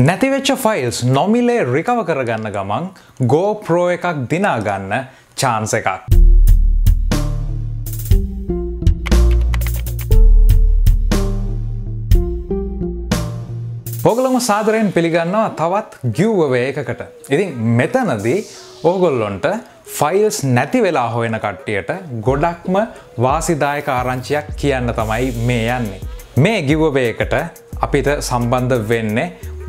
නැතිවෙච්ච files නොමිලේ රිකව කරගන්න ගමන් ගෝප්‍රෝ එකක් දිනාගන්න චාන්ස එකක්. ඔගලම සාදරයෙන් පිළිගන්නවා තවත් ගිව්වවේ එකකට. ඉතින් මෙතනදී ඕගොල්ලොන්ට ෆයිල්ස් නැති වෙලා හොයන කට්ටියට ගොඩක්ම වාසිදායක ආරංචියක් කියන්න තමයි මේ යන්නේ. මේ ගිව්වවේකට අපිට සම්බන්ධ වෙන්නේ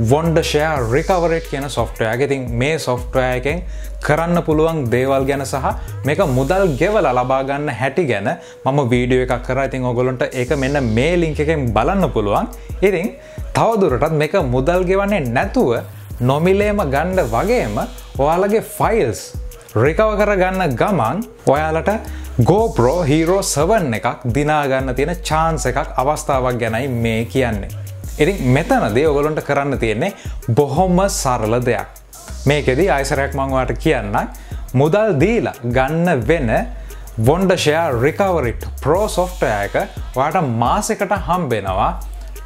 වොන්ඩෂයා රිකවරට් කියන සොෆ්ටය ඉතින් මේ සොෆ්ටය එකෙන් කරන්න පුළුවන් දේවල් ගැන සහ මේක මුදල් ගෙවල ලබාගන්න හැටි ගැන මම වීඩියෝ එකක් කර. ඉතින් ඔගොලොන්ට එක මෙන්න මේ ලිංක එකෙන් බලන්න පුළුවන්. ඉතින් තවදුරටත් මේක මුදල් ගෙවන්නේ නැතුව නොමිලේම ගණ්ඩ වගේම ඔයාලගේ ෆයිල්ස් රිකව කරගන්න ගමන් ඔයාලට ගෝප්‍රෝ හීරෝ සවන් එකක් දිනාගන්න තියෙන චාන්ස එකක් අවස්ථාවක් ගැනයි මේ කියන්නේ. ඉතින් මෙතනදේ ඔගොලොන්ට කරන්න තියෙන්නේ බොහොම සරල දෙයක්. මේකෙදී අයිසරයක් මංවාට කියන්න මුදල් දීලා ගන්න වෙන වොන්ඩෂයා රිකවරිට් ප්‍රෝ සොෆ්ටය එක වාට මාසකට හම්බෙනවා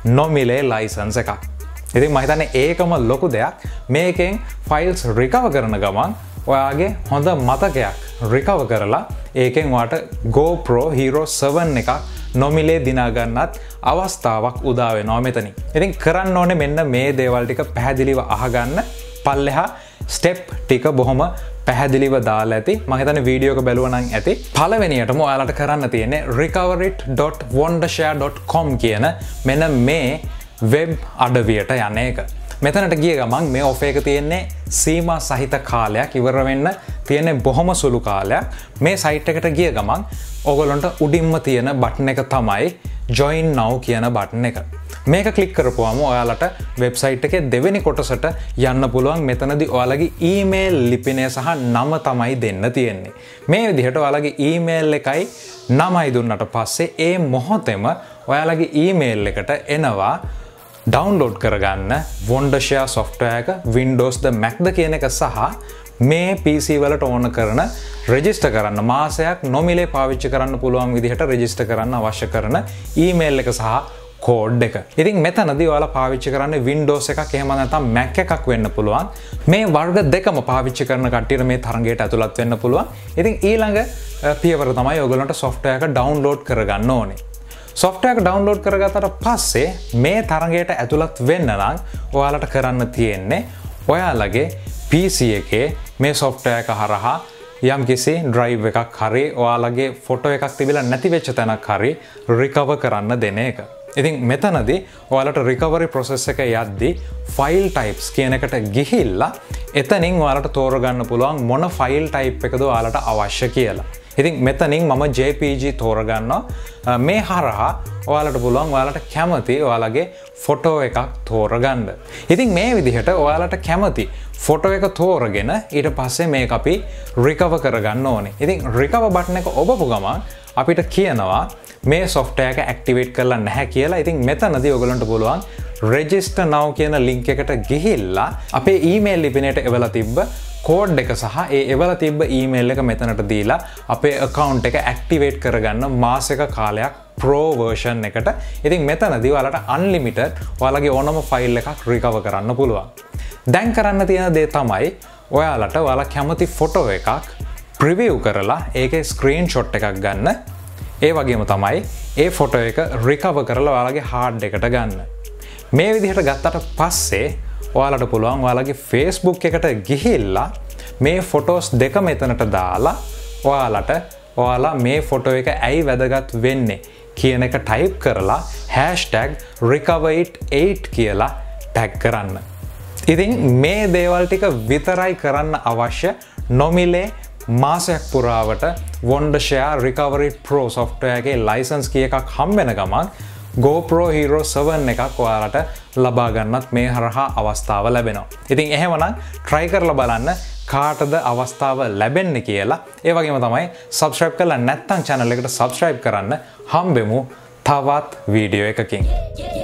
නොමිලේ ලයිසන්ස එකක්. ඉතින් මහිතන ඒකම ලොකු දෙයක් මේකෙන් ෆයිල්ස් රිකව කරන ගමන් ඔයාගේ හොඳ මතකයක් රිකව කරලා ඒකෙන් වාට ගෝප්‍රෝ හීරෝ සවන් එකක් නොමිලේ දිනාගන්නත් අවස්ථාවක් උදාව නොමෙතනි. ඉතින් කරන්න ඕනේ මෙන්න මේ දේවල්ටික පැහැදිලිව අහගන්න. පල්ලෙහා ස්ටෙප් ටික බොහොම පැහැදිලිව දාලා ඇති. මහිතන වීඩියෝක බැලුවනං ඇති. පලවෙනියටම ඔයාලට කරන්න තියෙන්නේ recoverit.wondershare.com කියන මෙන මේ වෙබ් අඩවියට යන එක. මෙතනට ගිය ගමන් මේ ඔෆ එක තියෙන්නේ සීම සහිත කාලයක්. ඉවරවෙන්න තියෙනෙ බොහොම සුළු කාලයක්. මේ සයිට් එකට ගිය ගමන් ඔගොලොන්ට උඩින්ම තියෙන බට්න එක තමයි ජොයින් නව් කියන බට්න එක. මේක කලික් කරපුවාම ඔයාලට වෙබ්සයිට් එක දෙවෙනි කොටසට යන්න පුළුවන් මෙතනදි ඔයාලගේ ඊමේල් ලිපිනය සහ නම තමයි දෙන්න තියෙන්නේ. මේ විදිහට ඔයාලගේ ඊමේල් එකයි නමයි දුන්නට පස්සේ ඒ මොහොතෙම ඔයාලගේ ඊමේල් එකට එනවා ඩවන්ලෝඩ් කරගන්න වොන්ඩෂයා සොෆ්ටයක වින්ඩෝස්ද මැක්ද කියන එක සහ මේ PC වලට ඕන කරන රෙජිස්ට කරන්න. මාසයක් නොමිලේ පාවිච්චි කරන්න පුළුවන් විදිහට රෙජිස්ට කරන්න අවශ්‍ය කරන ඊමේල් එක සහ කෝඩ් එක. ඉතින් මෙතනද වාල පාවිච්චි කරන්න වින්ඩෝස එකක්. එහෙම නැතම් මැක් එකක් වෙන්න පුළුවන්. මේ වර්ග දෙකම පාවිච්චි කරන කට්ටිර මේ තරගේට ඇතුළත් වෙන්න පුළුවන්. ඉතින් ඊළඟ පියවර තමයි ඔගලන්ට සොෆ්ටයක ඩවන්ලෝඩ් කරගන්න ඕනේ. සොෆ්ටයක් ඩවන්ලෝඩ් කරගතට පස්සේ මේ තරගයට ඇතුළත් වෙන්න නම් ඔයාලට කරන්න තියෙන්නේ ඔයාලගේ PC එකේ මේ සොෆ්ටයක හරහා යම් කිසි ඩ්‍රයිව් එකක් හරි ඔයාලගේ ෆොටෝ එකක් තිබිලා නැතිවෙච්ච තැනක් හරි රිකව කරන්න දෙන එක. ඉතින් මෙතනදි ඔයාලට රිකවරි ප්‍රොසෙස් එක යද්දි ෆයිල් ටයිප්ස් කියන එකට ගිහිල්ලා එතනින් ඔයාලට තෝරගන්න පුළුවන් මොන ෆයිල් ටයිප් එකද ඔයාලට අවශ්‍ය කියලා. ඉතින් මෙතනින් මම JPG තෝරගන්නවා මේ හරහා ඔයාලට පුළුවන් ඔයාලට කැමති ඔයාලගේ ෆොටෝ එකක් තෝරගන්න. ඉතින් මේ විදිහට ඔයාලට කැමති ෆොටෝ එක තෝරගෙන ඊට පස්සේ මේ අපි රිකව කරගන්න ඕනේ. ඉතින් රිකව බට්න එක ඔබපු ගමන් අපිට කියනවා මේ සොෆ්ටයක ඇක්ටිවේට් කරලා නැහැ කියලා ඉතින් මෙතනද ඔගලන්ට පුළුවන් රෙජිස්ට නව් කියන ලිංක එකට ගිහිල්ලා අපේ ඊමේල් ලිපිනයට එවල තිබ්බ කෝඩ් එක සහ ඒ එවල තිබ්බ ඊමේල් එක මෙතනට දීලා අපේ account එක ඇක්ටිවේට් කරගන්න මාසක කාලයක් ප්‍රෝවර්ෂන් එකට ඉතින් මෙතන දිවලට අන්ලිමිටඩ් ඔයාලගේ ඕනම ෆයිල් එකක් රිකව කරන්න පුළුවන්. දැන් කරන්න තියෙන දේ තමයි ඔයාලට ඔයාලා කැමති ෆොටෝ එකක් ප්‍රිවියව් කරලා ඒක ස්ක්‍රීන් ෂොට් එකක් ගන්න ඒ වගේම තමයි ඒ ෆොටෝ එක රිකව කරලා ඔයාලගේ හාඩ් එකට ගන්න. මේ විදිහට ගත්තට පස්සේ ඔයාලට පුළුවන් ඔයාලගේ ෆේස්බුක් එකට ගිහිල්ලා මේ ෆොටෝස් දෙක මෙතනට දාලා ඔයාලට ඔයාලා මේ ෆොටෝ එක ඇයි වැදගත් වෙන්නේ කියන එක ටයිප් කරලා හැෂ්ටැග් රිකවයිට් 8 කියලා ටැක් කරන්න. ඉතින් මේ දේවල් ටික විතරයි කරන්න අවශ්‍ය නොමිලේ මාසයක් පුරාවට වොන්ඩෂයා රිකවරිට ප්‍රෝ සොෆ්ටයගේ ලයිසන්ස් කිය එකක් හම්බෙන ගමන් GoPro Hero 7 එකක් ඔයාලට ලබාගන්නත් මේ හරහා අවස්ථාව ලැබෙනවා. ඉතින් එහෙමනම් ට්‍රයි කරලා බලන්න කාටද අවස්ථාව ලැබෙන්න කියලා ඒවගේම තමයි සබස්ක්‍රයිබ් කරලා නැත්තං චැනල එකට සබස්ක්‍රයිබ් කරන්න හම්බෙමු තවත් වීඩියෝ එකකින්. Yeah, yeah.